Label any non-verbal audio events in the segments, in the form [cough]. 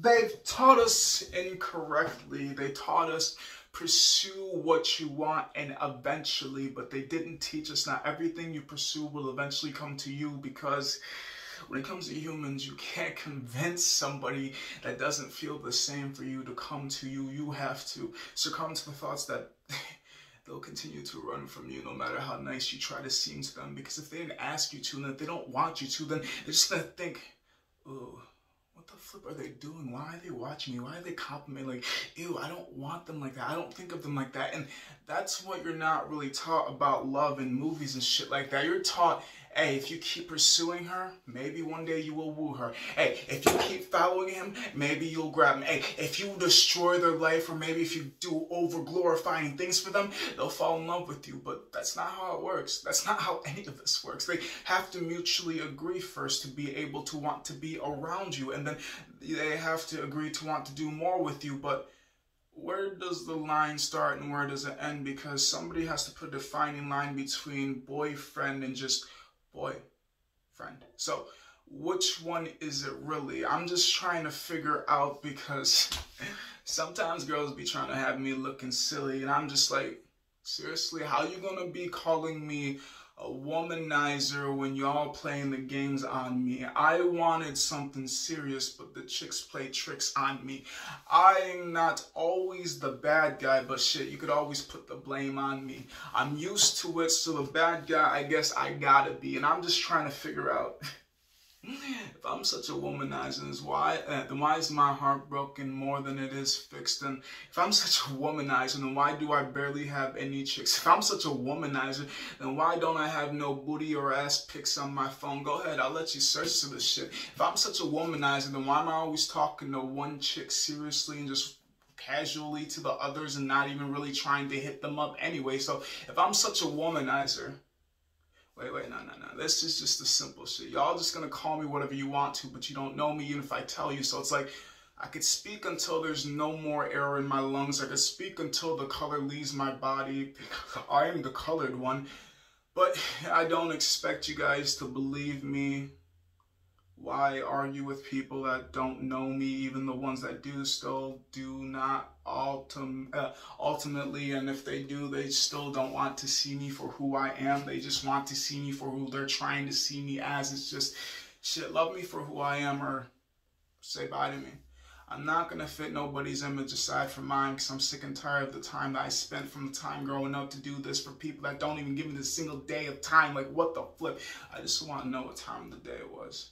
they've taught us incorrectly. They taught us pursue what you want and eventually, but they didn't teach us not everything you pursue will eventually come to you because when it comes to humans, you can't convince somebody that doesn't feel the same for you to come to you. You have to succumb to the thoughts that [laughs] they'll continue to run from you no matter how nice you try to seem to them. Because if they didn't ask you to and if they don't want you to, then they're just gonna think, oh, what the flip are they doing? Why are they watching me? Why are they complimenting? Like, ew, I don't want them like that. I don't think of them like that. And that's what you're not really taught about love in movies and shit like that. You're taught Hey, if you keep pursuing her, maybe one day you will woo her. Hey, if you keep following him, maybe you'll grab him. Hey, if you destroy their life, or maybe if you do over glorifying things for them, they'll fall in love with you. But that's not how it works. That's not how any of this works. They have to mutually agree first to be able to want to be around you, and then they have to agree to want to do more with you. But where does the line start and where does it end? Because somebody has to put a defining line between boyfriend and just boy, friend. So which one is it really? I'm just trying to figure out because [laughs] sometimes girls be trying to have me looking silly and I'm just like, seriously, how you gonna be calling me a womanizer when y'all playing the games on me. I wanted something serious, but the chicks play tricks on me. I'm not always the bad guy, but shit, you could always put the blame on me. I'm used to it, so the bad guy, I guess I gotta be. And I'm just trying to figure out. [laughs] if I'm such a womanizer, why, uh, then why is my heart broken more than it is fixed? And if I'm such a womanizer, then why do I barely have any chicks? If I'm such a womanizer, then why don't I have no booty or ass pics on my phone? Go ahead, I'll let you search to this shit. If I'm such a womanizer, then why am I always talking to one chick seriously and just casually to the others and not even really trying to hit them up anyway? So if I'm such a womanizer, Wait, wait, no, no, no. This is just the simple shit. Y'all just gonna call me whatever you want to, but you don't know me even if I tell you. So it's like, I could speak until there's no more air in my lungs. I could speak until the color leaves my body. [laughs] I am the colored one. But I don't expect you guys to believe me why argue with people that don't know me? Even the ones that do still do not ultim uh, ultimately, and if they do, they still don't want to see me for who I am. They just want to see me for who they're trying to see me as. It's just shit. Love me for who I am, or say bye to me. I'm not gonna fit nobody's image aside from mine because I'm sick and tired of the time that I spent from the time growing up to do this for people that don't even give me the single day of time. Like, what the flip? I just want to know what time of the day it was.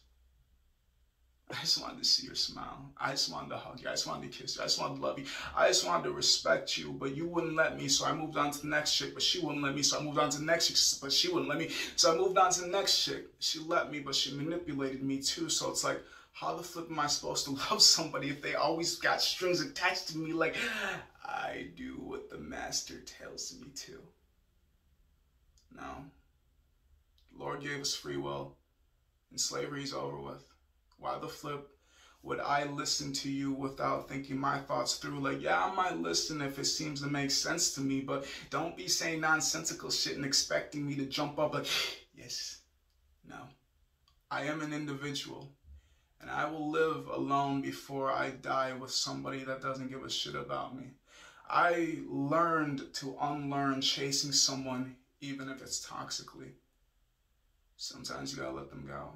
I just wanted to see your smile. I just wanted to hug you. I just wanted to kiss you. I just wanted to love you. I just wanted to respect you, but you wouldn't let me, so I moved on to the next chick, but she wouldn't let me, so I moved on to the next chick, but she wouldn't let me, so I moved on to the next chick. She let me, but she manipulated me too, so it's like, how the flip am I supposed to [laughs] love somebody if they always got strings attached to me like I do what the master tells me to? No. Lord gave us free will, and slavery's over with. Why the flip would I listen to you without thinking my thoughts through? Like, yeah, I might listen if it seems to make sense to me, but don't be saying nonsensical shit and expecting me to jump up like, [gasps] yes, no. I am an individual, and I will live alone before I die with somebody that doesn't give a shit about me. I learned to unlearn chasing someone, even if it's toxically. Sometimes you gotta let them go.